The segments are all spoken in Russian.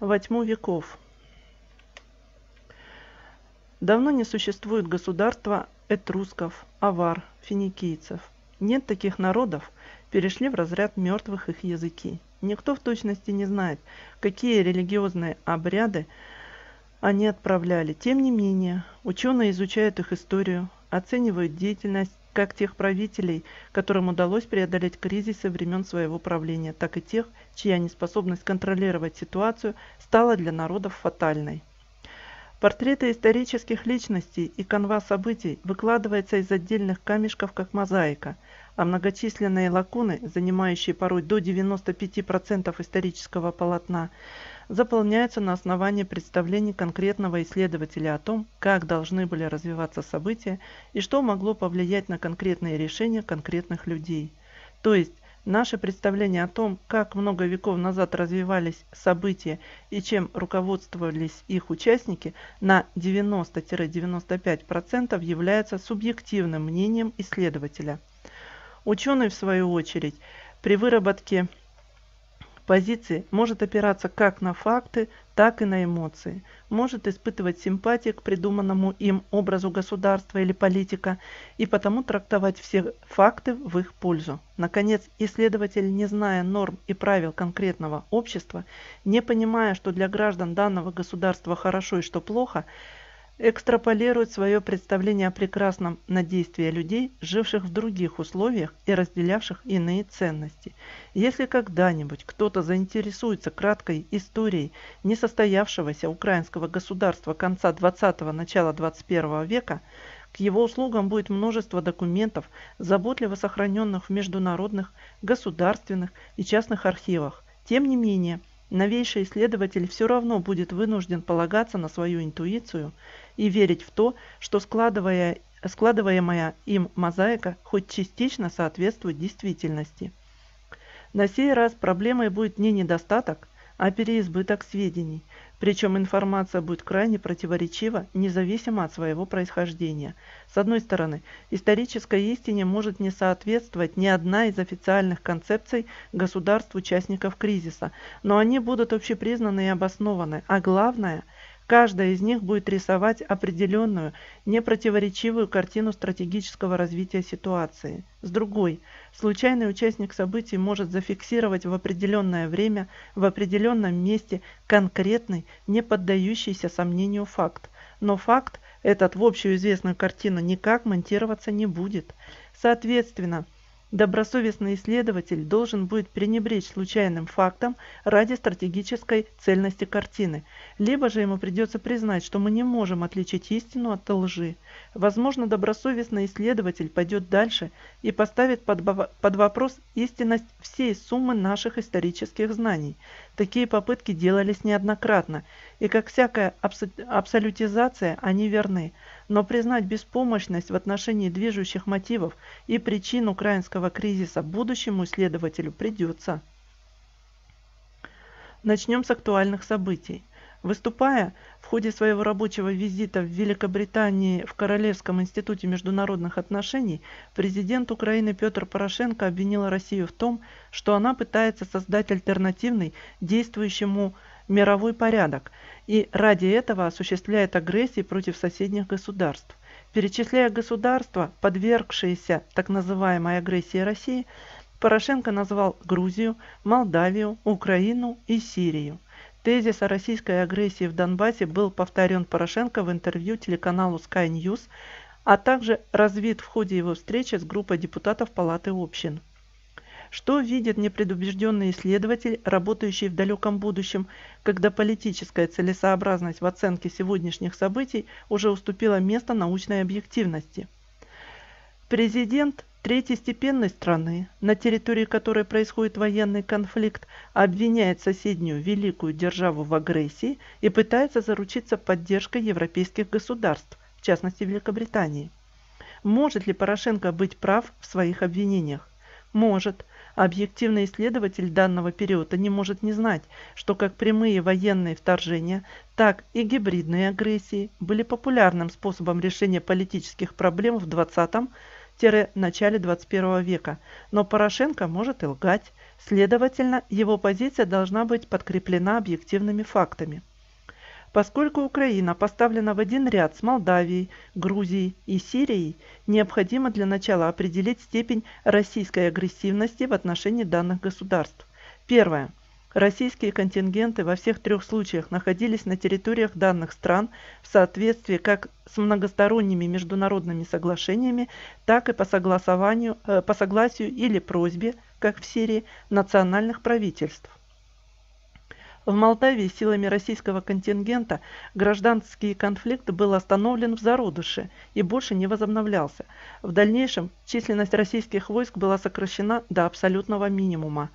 во тьму веков. Давно не существует государства этрусков, авар, финикийцев. Нет таких народов, перешли в разряд мертвых их языки. Никто в точности не знает, какие религиозные обряды они отправляли. Тем не менее, ученые изучают их историю, оценивают деятельность как тех правителей, которым удалось преодолеть кризисы времен своего правления, так и тех, чья неспособность контролировать ситуацию стала для народов фатальной. Портреты исторических личностей и канва событий выкладывается из отдельных камешков как мозаика, а многочисленные лакуны, занимающие порой до 95% исторического полотна, заполняются на основании представлений конкретного исследователя о том, как должны были развиваться события и что могло повлиять на конкретные решения конкретных людей. То есть Наше представление о том, как много веков назад развивались события и чем руководствовались их участники, на 90-95% является субъективным мнением исследователя. Ученый, в свою очередь, при выработке позиции может опираться как на факты, так и на эмоции, может испытывать симпатию к придуманному им образу государства или политика и потому трактовать все факты в их пользу. Наконец, исследователь, не зная норм и правил конкретного общества, не понимая, что для граждан данного государства хорошо и что плохо, экстраполирует свое представление о прекрасном на действия людей, живших в других условиях и разделявших иные ценности. Если когда-нибудь кто-то заинтересуется краткой историей несостоявшегося украинского государства конца 20-го, начала 21 века, к его услугам будет множество документов, заботливо сохраненных в международных, государственных и частных архивах. Тем не менее, новейший исследователь все равно будет вынужден полагаться на свою интуицию и верить в то, что складывая, складываемая им мозаика хоть частично соответствует действительности. На сей раз проблемой будет не недостаток, а переизбыток сведений, причем информация будет крайне противоречива, независимо от своего происхождения. С одной стороны, исторической истине может не соответствовать ни одна из официальных концепций государств-участников кризиса, но они будут общепризнаны и обоснованы, а главное – Каждая из них будет рисовать определенную, непротиворечивую картину стратегического развития ситуации. С другой, случайный участник событий может зафиксировать в определенное время, в определенном месте конкретный, не поддающийся сомнению факт. Но факт этот в общую известную картину никак монтироваться не будет. Соответственно, Добросовестный исследователь должен будет пренебречь случайным фактом ради стратегической цельности картины, либо же ему придется признать, что мы не можем отличить истину от лжи. Возможно, добросовестный исследователь пойдет дальше и поставит под, под вопрос истинность всей суммы наших исторических знаний. Такие попытки делались неоднократно, и как всякая абсолютизация, они верны но признать беспомощность в отношении движущих мотивов и причин украинского кризиса будущему исследователю придется. Начнем с актуальных событий. Выступая в ходе своего рабочего визита в Великобритании в Королевском институте международных отношений, президент Украины Петр Порошенко обвинил Россию в том, что она пытается создать альтернативный действующему мировой порядок и ради этого осуществляет агрессии против соседних государств. Перечисляя государства, подвергшиеся так называемой агрессии России, Порошенко назвал Грузию, Молдавию, Украину и Сирию. Тезис о российской агрессии в Донбассе был повторен Порошенко в интервью телеканалу Sky News, а также развит в ходе его встречи с группой депутатов Палаты общин. Что видит непредубежденный исследователь, работающий в далеком будущем, когда политическая целесообразность в оценке сегодняшних событий уже уступила место научной объективности? Президент третьестепенной страны, на территории которой происходит военный конфликт, обвиняет соседнюю великую державу в агрессии и пытается заручиться поддержкой европейских государств, в частности Великобритании. Может ли Порошенко быть прав в своих обвинениях? Может. Объективный исследователь данного периода не может не знать, что как прямые военные вторжения, так и гибридные агрессии были популярным способом решения политических проблем в 20-начале 21 века. Но Порошенко может и лгать, Следовательно, его позиция должна быть подкреплена объективными фактами. Поскольку Украина поставлена в один ряд с Молдавией, Грузией и Сирией, необходимо для начала определить степень российской агрессивности в отношении данных государств. Первое. Российские контингенты во всех трех случаях находились на территориях данных стран в соответствии как с многосторонними международными соглашениями, так и по, согласованию, э, по согласию или просьбе, как в Сирии, национальных правительств. В Молдавии силами российского контингента гражданский конфликт был остановлен в зародыше и больше не возобновлялся. В дальнейшем численность российских войск была сокращена до абсолютного минимума.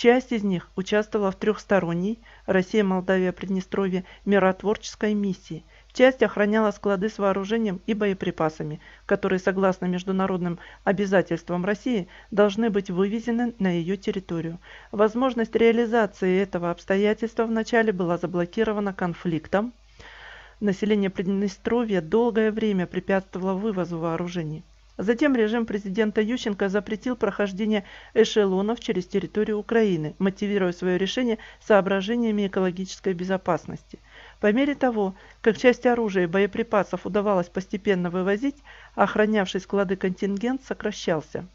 Часть из них участвовала в трехсторонней Россия, Молдавия, Приднестровье миротворческой миссии – Часть охраняла склады с вооружением и боеприпасами, которые, согласно международным обязательствам России, должны быть вывезены на ее территорию. Возможность реализации этого обстоятельства вначале была заблокирована конфликтом. Население Приднестровья долгое время препятствовало вывозу вооружений. Затем режим президента Ющенко запретил прохождение эшелонов через территорию Украины, мотивируя свое решение соображениями экологической безопасности. По мере того, как часть оружия и боеприпасов удавалось постепенно вывозить, охранявший склады контингент сокращался.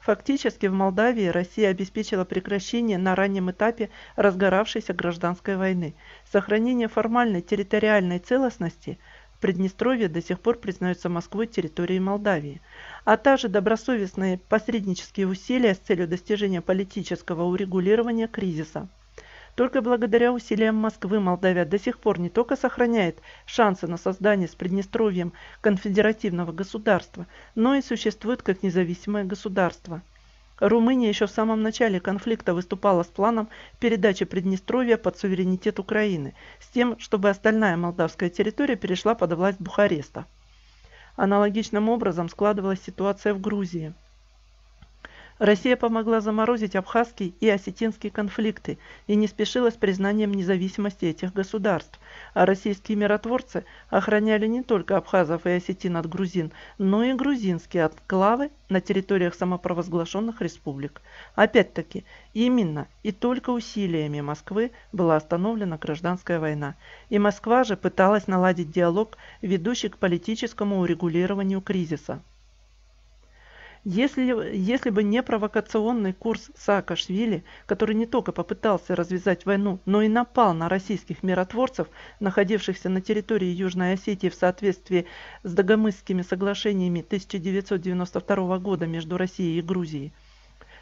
Фактически в Молдавии Россия обеспечила прекращение на раннем этапе разгоравшейся гражданской войны. Сохранение формальной территориальной целостности Приднестровье до сих пор признается Москвой территорией Молдавии, а также добросовестные посреднические усилия с целью достижения политического урегулирования кризиса – только благодаря усилиям Москвы Молдавия до сих пор не только сохраняет шансы на создание с Приднестровьем конфедеративного государства, но и существует как независимое государство. Румыния еще в самом начале конфликта выступала с планом передачи Приднестровья под суверенитет Украины, с тем, чтобы остальная молдавская территория перешла под власть Бухареста. Аналогичным образом складывалась ситуация в Грузии – Россия помогла заморозить абхазский и осетинский конфликты и не спешила с признанием независимости этих государств, а российские миротворцы охраняли не только абхазов и осетин от грузин, но и грузинские отклавы на территориях самопровозглашенных республик. Опять-таки, именно и только усилиями Москвы была остановлена гражданская война, и Москва же пыталась наладить диалог, ведущий к политическому урегулированию кризиса. Если, если бы не провокационный курс Саакашвили, который не только попытался развязать войну, но и напал на российских миротворцев, находившихся на территории Южной Осетии в соответствии с Дагомысскими соглашениями 1992 года между Россией и Грузией,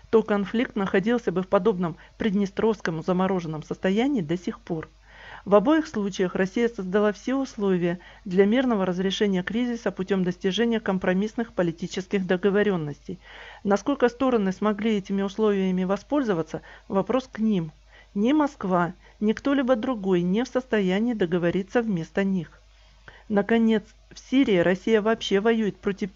то конфликт находился бы в подобном приднестровскому замороженном состоянии до сих пор. В обоих случаях Россия создала все условия для мирного разрешения кризиса путем достижения компромиссных политических договоренностей. Насколько стороны смогли этими условиями воспользоваться – вопрос к ним. Ни Москва, ни кто-либо другой не в состоянии договориться вместо них. Наконец, в Сирии Россия вообще воюет против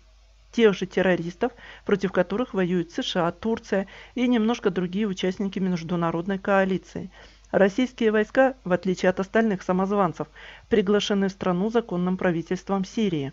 тех же террористов, против которых воюют США, Турция и немножко другие участники международной коалиции – Российские войска, в отличие от остальных самозванцев, приглашены в страну законным правительством Сирии.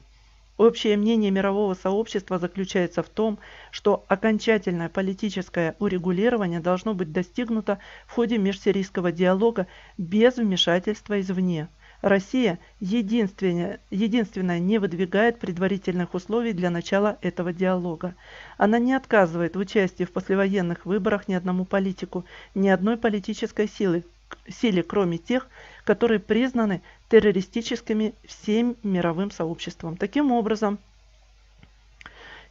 Общее мнение мирового сообщества заключается в том, что окончательное политическое урегулирование должно быть достигнуто в ходе межсирийского диалога без вмешательства извне. Россия единственная, единственная не выдвигает предварительных условий для начала этого диалога. Она не отказывает в участии в послевоенных выборах ни одному политику, ни одной политической силы, силе, кроме тех, которые признаны террористическими всем мировым сообществом. Таким образом,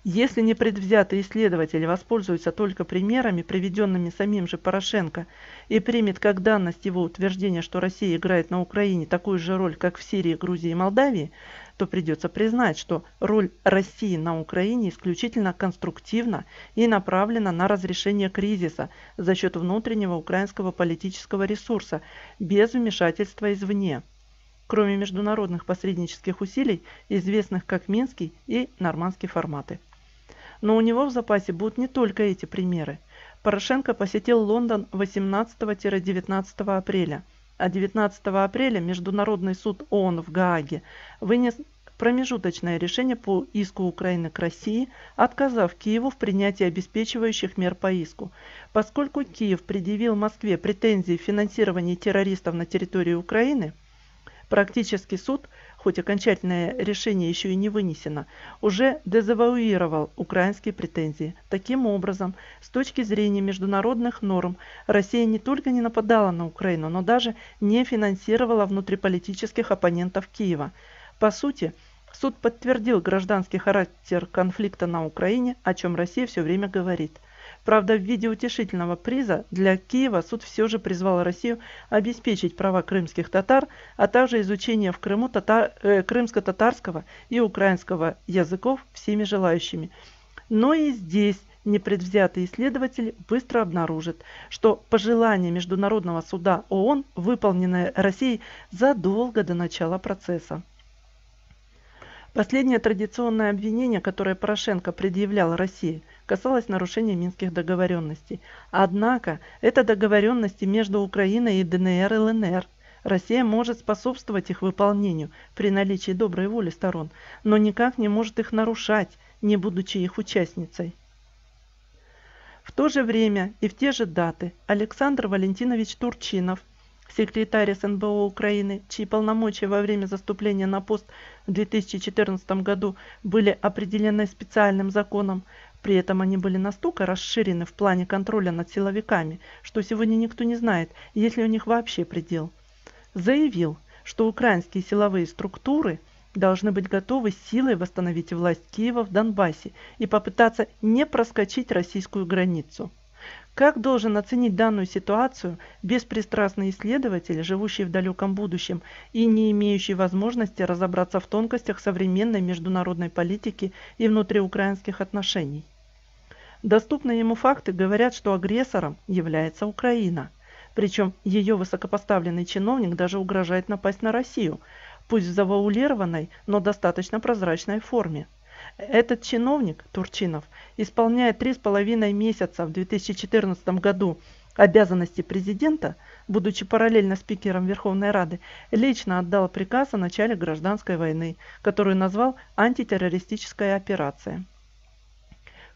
если непредвзятый исследователь воспользуется только примерами, приведенными самим же Порошенко, и примет как данность его утверждение, что Россия играет на Украине такую же роль, как в Сирии, Грузии и Молдавии, то придется признать, что роль России на Украине исключительно конструктивна и направлена на разрешение кризиса за счет внутреннего украинского политического ресурса, без вмешательства извне кроме международных посреднических усилий, известных как Минский и Нормандский форматы. Но у него в запасе будут не только эти примеры. Порошенко посетил Лондон 18-19 апреля, а 19 апреля Международный суд ООН в Гааге вынес промежуточное решение по иску Украины к России, отказав Киеву в принятии обеспечивающих мер по иску. Поскольку Киев предъявил Москве претензии в финансировании террористов на территории Украины, практически суд хоть окончательное решение еще и не вынесено, уже дезавуировал украинские претензии. Таким образом, с точки зрения международных норм, Россия не только не нападала на Украину, но даже не финансировала внутриполитических оппонентов Киева. По сути, суд подтвердил гражданский характер конфликта на Украине, о чем Россия все время говорит – Правда, в виде утешительного приза для Киева суд все же призвал Россию обеспечить права крымских татар, а также изучение в Крыму татар, э, крымско-татарского и украинского языков всеми желающими. Но и здесь непредвзятый исследователь быстро обнаружит, что пожелание Международного суда ООН, выполненное Россией задолго до начала процесса. Последнее традиционное обвинение, которое Порошенко предъявлял России – касалось нарушения минских договоренностей. Однако это договоренности между Украиной и ДНР и ЛНР. Россия может способствовать их выполнению при наличии доброй воли сторон, но никак не может их нарушать, не будучи их участницей. В то же время и в те же даты Александр Валентинович Турчинов, секретарь СНБО Украины, чьи полномочия во время заступления на пост в 2014 году были определены специальным законом, при этом они были настолько расширены в плане контроля над силовиками, что сегодня никто не знает, есть ли у них вообще предел. Заявил, что украинские силовые структуры должны быть готовы силой восстановить власть Киева в Донбассе и попытаться не проскочить российскую границу. Как должен оценить данную ситуацию беспристрастный исследователь, живущий в далеком будущем и не имеющий возможности разобраться в тонкостях современной международной политики и внутриукраинских отношений? Доступные ему факты говорят, что агрессором является Украина. Причем ее высокопоставленный чиновник даже угрожает напасть на Россию, пусть в завуалированной, но достаточно прозрачной форме. Этот чиновник, Турчинов, исполняя три с половиной месяца в 2014 году обязанности президента, будучи параллельно спикером Верховной Рады, лично отдал приказ о начале гражданской войны, которую назвал антитеррористическая операция.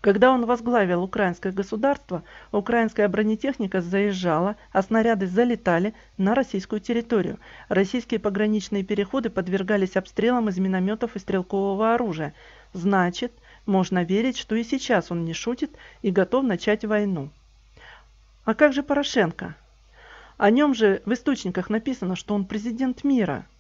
Когда он возглавил украинское государство, украинская бронетехника заезжала, а снаряды залетали на российскую территорию. Российские пограничные переходы подвергались обстрелам из минометов и стрелкового оружия. Значит, можно верить, что и сейчас он не шутит и готов начать войну. А как же Порошенко? О нем же в источниках написано, что он президент мира –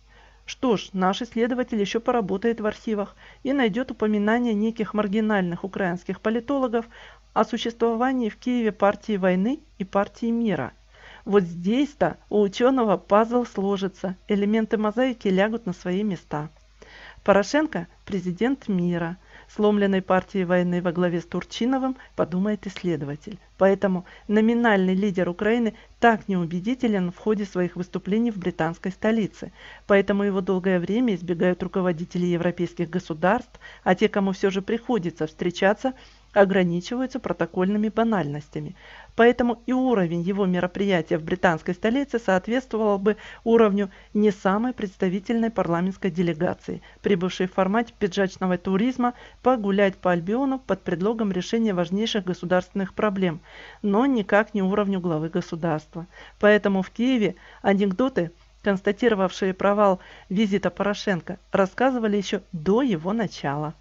что ж, наш исследователь еще поработает в архивах и найдет упоминание неких маргинальных украинских политологов о существовании в Киеве партии войны и партии мира. Вот здесь-то у ученого пазл сложится, элементы мозаики лягут на свои места. Порошенко – президент мира – сломленной партии войны во главе с Турчиновым, подумает исследователь. Поэтому номинальный лидер Украины так неубедителен в ходе своих выступлений в британской столице. Поэтому его долгое время избегают руководители европейских государств, а те, кому все же приходится встречаться – ограничиваются протокольными банальностями. Поэтому и уровень его мероприятия в британской столице соответствовал бы уровню не самой представительной парламентской делегации, прибывшей в формате пиджачного туризма погулять по Альбиону под предлогом решения важнейших государственных проблем, но никак не уровню главы государства. Поэтому в Киеве анекдоты констатировавшие провал визита Порошенко, рассказывали еще до его начала.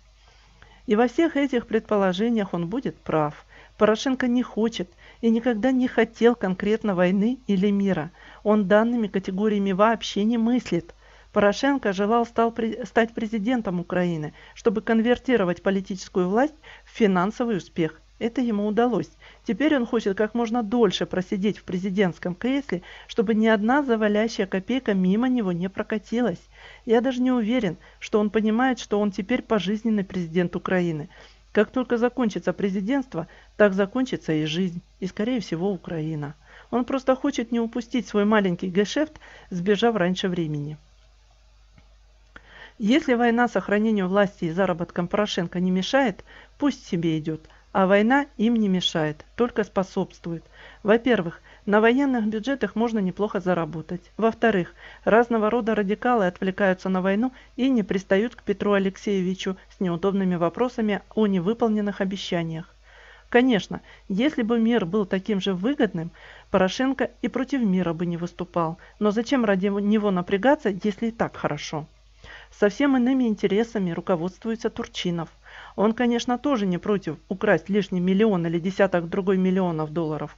И во всех этих предположениях он будет прав. Порошенко не хочет и никогда не хотел конкретно войны или мира. Он данными категориями вообще не мыслит. Порошенко желал стал, стать президентом Украины, чтобы конвертировать политическую власть в финансовый успех. Это ему удалось. Теперь он хочет как можно дольше просидеть в президентском кресле, чтобы ни одна завалящая копейка мимо него не прокатилась. Я даже не уверен, что он понимает, что он теперь пожизненный президент Украины. Как только закончится президентство, так закончится и жизнь, и, скорее всего, Украина. Он просто хочет не упустить свой маленький гешефт, сбежав раньше времени. Если война сохранению власти и заработкам Порошенко не мешает, пусть себе идет – а война им не мешает, только способствует. Во-первых, На военных бюджетах можно неплохо заработать. Во-вторых, разного рода радикалы отвлекаются на войну и не пристают к Петру Алексеевичу с неудобными вопросами о невыполненных обещаниях. Конечно, если бы мир был таким же выгодным, Порошенко и против мира бы не выступал. Но зачем ради него напрягаться, если и так хорошо? Совсем иными интересами руководствуется Турчинов. Он, конечно, тоже не против украсть лишний миллион или десяток другой миллионов долларов.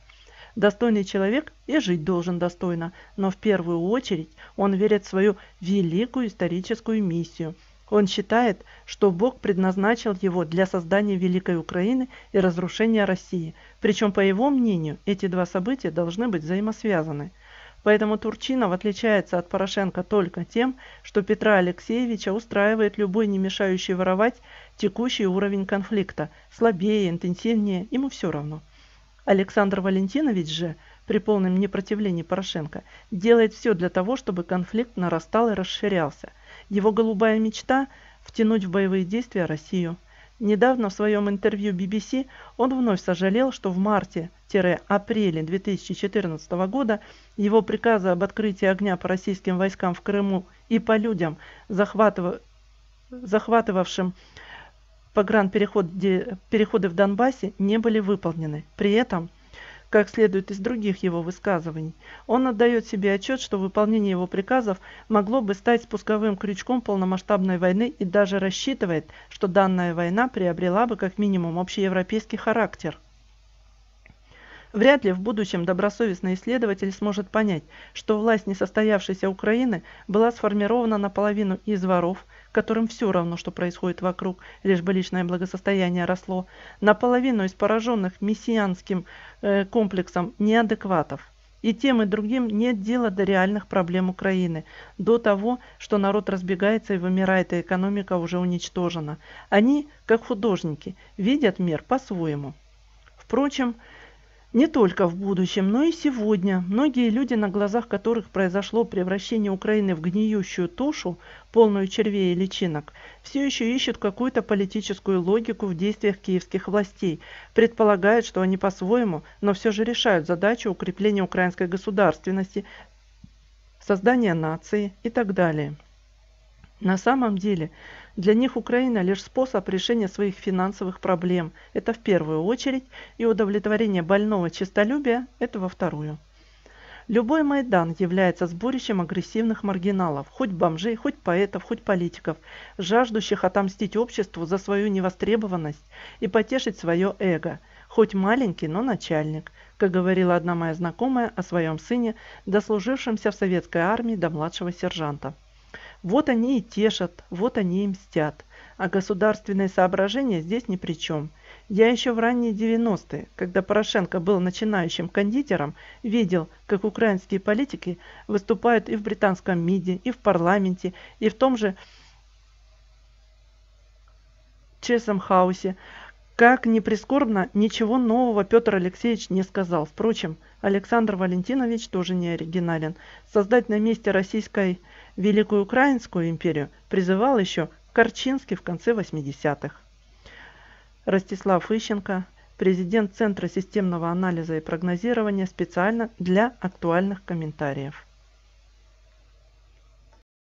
Достойный человек и жить должен достойно, но в первую очередь он верит в свою великую историческую миссию – он считает, что Бог предназначил его для создания Великой Украины и разрушения России. Причем, по его мнению, эти два события должны быть взаимосвязаны. Поэтому Турчинов отличается от Порошенко только тем, что Петра Алексеевича устраивает любой не мешающий воровать текущий уровень конфликта. Слабее, интенсивнее, ему все равно. Александр Валентинович же, при полном непротивлении Порошенко, делает все для того, чтобы конфликт нарастал и расширялся. Его голубая мечта – втянуть в боевые действия Россию. Недавно в своем интервью BBC он вновь сожалел, что в марте-апреле 2014 года его приказы об открытии огня по российским войскам в Крыму и по людям, захватыв... захватывавшим погранпереходы переходы в Донбассе, не были выполнены. При этом как следует из других его высказываний. Он отдает себе отчет, что выполнение его приказов могло бы стать спусковым крючком полномасштабной войны и даже рассчитывает, что данная война приобрела бы как минимум общеевропейский характер. Вряд ли в будущем добросовестный исследователь сможет понять, что власть несостоявшейся Украины была сформирована наполовину из воров, которым все равно, что происходит вокруг, лишь бы личное благосостояние росло, наполовину из пораженных мессианским э, комплексом неадекватов. И тем и другим нет дела до реальных проблем Украины, до того, что народ разбегается и вымирает, и экономика уже уничтожена. Они, как художники, видят мир по-своему. Впрочем, не только в будущем, но и сегодня многие люди, на глазах которых произошло превращение Украины в гниющую тушу, полную червей и личинок, все еще ищут какую-то политическую логику в действиях киевских властей, предполагают, что они по-своему, но все же решают задачу укрепления украинской государственности, создания нации и так далее. На самом деле, для них Украина лишь способ решения своих финансовых проблем. Это в первую очередь, и удовлетворение больного честолюбия – это во вторую. Любой Майдан является сборищем агрессивных маргиналов, хоть бомжей, хоть поэтов, хоть политиков, жаждущих отомстить обществу за свою невостребованность и потешить свое эго, хоть маленький, но начальник, как говорила одна моя знакомая о своем сыне, дослужившемся в советской армии до младшего сержанта. Вот они и тешат, вот они и мстят. А государственные соображения здесь ни при чем. Я еще в ранние 90-е, когда Порошенко был начинающим кондитером, видел, как украинские политики выступают и в британском МИДе, и в парламенте, и в том же Чесом Хаусе. Как ни прискорбно, ничего нового Петр Алексеевич не сказал. Впрочем, Александр Валентинович тоже не оригинален. Создать на месте российской Великую Украинскую империю призывал еще Корчинский в конце 80-х. Ростислав Ищенко, президент Центра системного анализа и прогнозирования специально для актуальных комментариев.